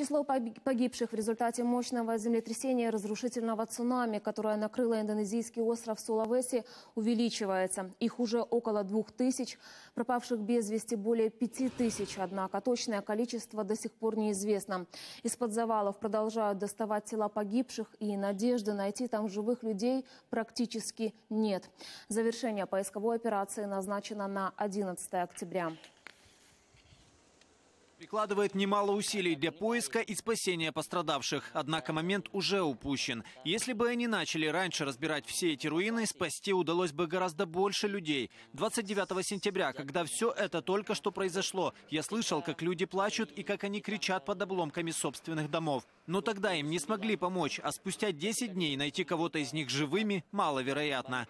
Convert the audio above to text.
Число пог- погибших в результате мощного землетрясения и разрушительного цунами, которое накрыло индонезийский остров Сулавеси, увеличивается. Их уже около двух тысяч, пропавших без вести более пяти тысяч, однако точное количество до сих пор неизвестно. Из-под завалов продолжают доставать тела погибших, и надежды найти там живых людей практически нет. Завершение поисковой операции назначено на 11 октября. Прикладывает немало усилий для поиска и спасения пострадавших. Однако момент уже упущен. Если бы они начали раньше разбирать все эти руины, спасти удалось бы гораздо больше людей. 29 сентября, когда все это только что произошло, я слышал, как люди плачут и как они кричат под обломками собственных домов. Но тогда им не смогли помочь, а спустя 10 дней найти кого-то из них живыми маловероятно.